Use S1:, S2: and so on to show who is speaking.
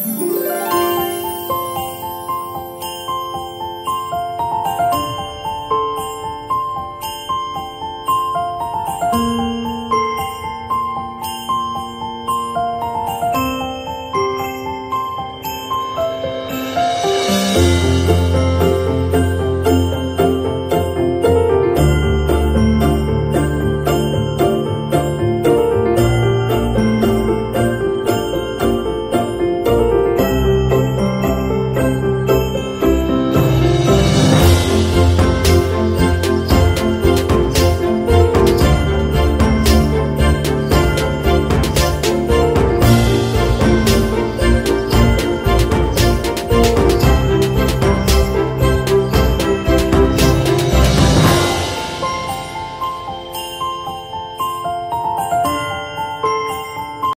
S1: 嗯。